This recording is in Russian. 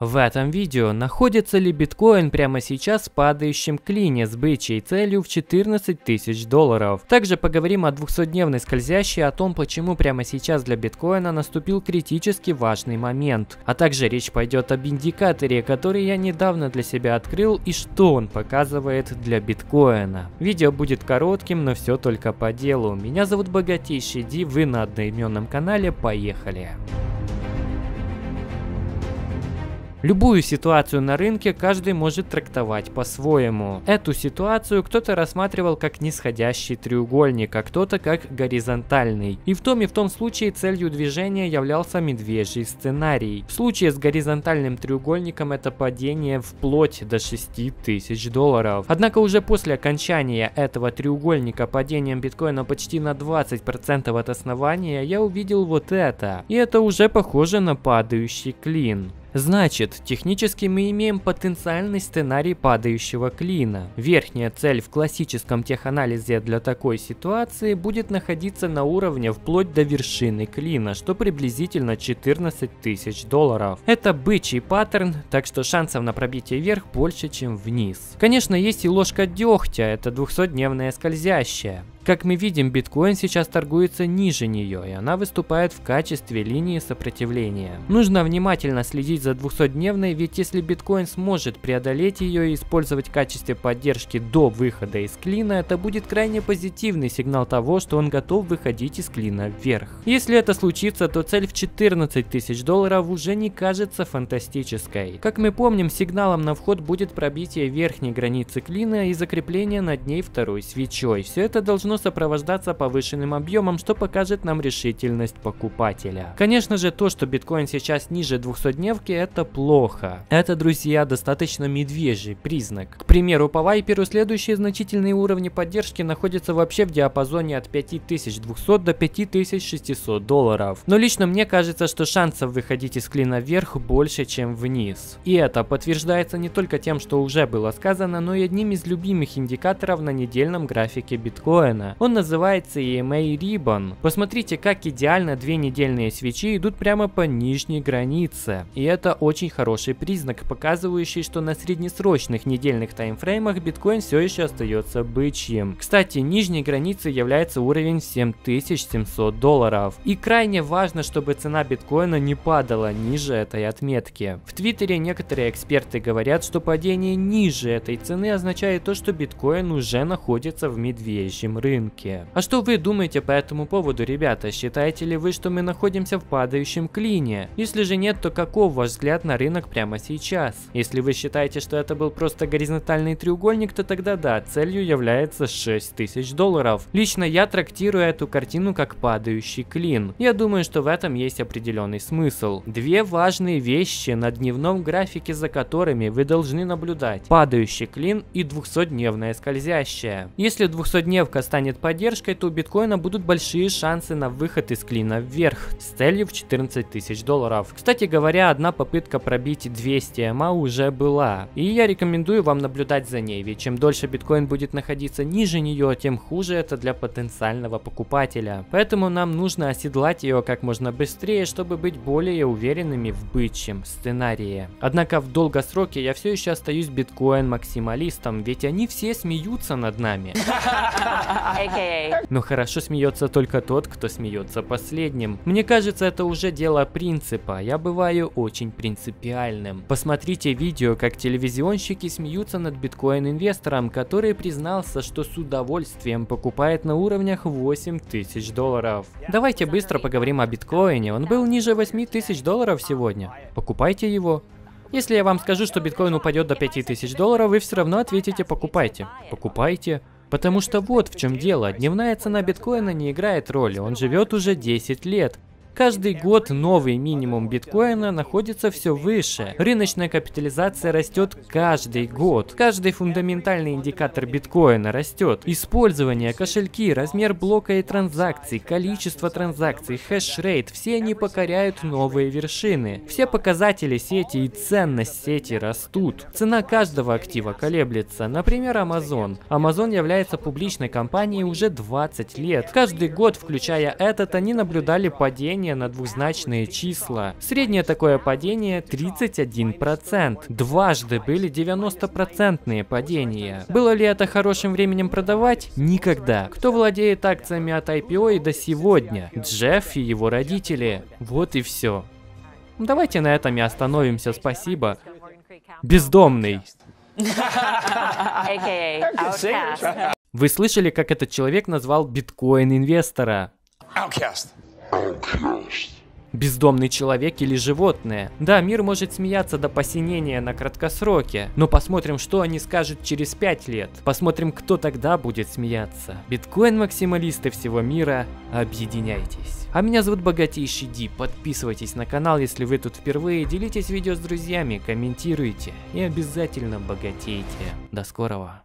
В этом видео находится ли биткоин прямо сейчас в падающем клине с бычьей целью в 14 тысяч долларов. Также поговорим о 200-дневной скользящей, о том, почему прямо сейчас для биткоина наступил критически важный момент. А также речь пойдет об индикаторе, который я недавно для себя открыл и что он показывает для биткоина. Видео будет коротким, но все только по делу. Меня зовут Богатейший Ди, вы на одноименном канале, поехали. Любую ситуацию на рынке каждый может трактовать по-своему. Эту ситуацию кто-то рассматривал как нисходящий треугольник, а кто-то как горизонтальный. И в том и в том случае целью движения являлся медвежий сценарий. В случае с горизонтальным треугольником это падение вплоть до 6000 долларов. Однако уже после окончания этого треугольника падением биткоина почти на 20% от основания я увидел вот это. И это уже похоже на падающий клин. Значит, технически мы имеем потенциальный сценарий падающего клина. Верхняя цель в классическом теханализе для такой ситуации будет находиться на уровне вплоть до вершины клина, что приблизительно 14 тысяч долларов. Это бычий паттерн, так что шансов на пробитие вверх больше, чем вниз. Конечно, есть и ложка дегтя, это 200-дневная скользящая. Как мы видим, биткоин сейчас торгуется ниже нее, и она выступает в качестве линии сопротивления. Нужно внимательно следить за 200-дневной, ведь если биткоин сможет преодолеть ее и использовать в качестве поддержки до выхода из клина, это будет крайне позитивный сигнал того, что он готов выходить из клина вверх. Если это случится, то цель в 14 тысяч долларов уже не кажется фантастической. Как мы помним, сигналом на вход будет пробитие верхней границы клина и закрепление над ней второй свечой. Все это должно должно сопровождаться повышенным объемом, что покажет нам решительность покупателя. Конечно же, то, что биткоин сейчас ниже 200-дневки, это плохо. Это, друзья, достаточно медвежий признак. К примеру, по Вайперу следующие значительные уровни поддержки находятся вообще в диапазоне от 5200 до 5600 долларов. Но лично мне кажется, что шансов выходить из клина вверх больше, чем вниз. И это подтверждается не только тем, что уже было сказано, но и одним из любимых индикаторов на недельном графике биткоина биткоина. Он называется EMA Ribbon. Посмотрите, как идеально две недельные свечи идут прямо по нижней границе. И это очень хороший признак, показывающий, что на среднесрочных недельных таймфреймах биткоин все еще остается бычьим. Кстати, нижней границей является уровень 7700 долларов. И крайне важно, чтобы цена биткоина не падала ниже этой отметки. В Твиттере некоторые эксперты говорят, что падение ниже этой цены означает то, что биткоин уже находится в медвежьем рынке рынке. А что вы думаете по этому поводу, ребята? Считаете ли вы, что мы находимся в падающем клине? Если же нет, то каков ваш взгляд на рынок прямо сейчас? Если вы считаете, что это был просто горизонтальный треугольник, то тогда да, целью является 6000 долларов. Лично я трактирую эту картину как падающий клин. Я думаю, что в этом есть определенный смысл. Две важные вещи на дневном графике, за которыми вы должны наблюдать. Падающий клин и 200-дневная скользящая. Если 200-дневка станет поддержкой, то у биткоина будут большие шансы на выход из клина вверх с целью в 14 тысяч долларов. Кстати говоря, одна попытка пробить 200 МА уже была. И я рекомендую вам наблюдать за ней, ведь чем дольше биткоин будет находиться ниже нее, тем хуже это для потенциального покупателя. Поэтому нам нужно оседлать ее как можно быстрее, чтобы быть более уверенными в бычьем сценарии. Однако в долгосроке я все еще остаюсь биткоин максималистом, ведь они все смеются над нами. Но хорошо смеется только тот, кто смеется последним. Мне кажется, это уже дело принципа. Я бываю очень принципиальным. Посмотрите видео, как телевизионщики смеются над биткоин-инвестором, который признался, что с удовольствием покупает на уровнях 8 тысяч долларов. Давайте быстро поговорим о биткоине. Он был ниже 8 тысяч долларов сегодня. Покупайте его. Если я вам скажу, что биткоин упадет до 5000 долларов, вы все равно ответите «покупайте». Покупайте. Потому что вот в чем дело, дневная цена биткоина не играет роли, он живет уже 10 лет. Каждый год новый минимум биткоина находится все выше. Рыночная капитализация растет каждый год. Каждый фундаментальный индикатор биткоина растет. Использование, кошельки, размер блока и транзакций, количество транзакций, хэш-рейт, все они покоряют новые вершины. Все показатели сети и ценность сети растут. Цена каждого актива колеблется. Например, Amazon. Amazon является публичной компанией уже 20 лет. Каждый год, включая этот, они наблюдали падение падение на двузначные числа. Среднее такое падение 31%. Дважды были 90% падения. Было ли это хорошим временем продавать? Никогда. Кто владеет акциями от IPO и до сегодня? Джефф и его родители. Вот и все. Давайте на этом и остановимся. Спасибо. Бездомный. Вы слышали, как этот человек назвал биткоин-инвестора? Outcast. Бездомный человек или животное. Да, мир может смеяться до посинения на краткосроке, но посмотрим, что они скажут через 5 лет. Посмотрим, кто тогда будет смеяться. Биткоин-максималисты всего мира, объединяйтесь. А меня зовут Богатейший Ди. Подписывайтесь на канал, если вы тут впервые. Делитесь видео с друзьями, комментируйте и обязательно богатейте. До скорого.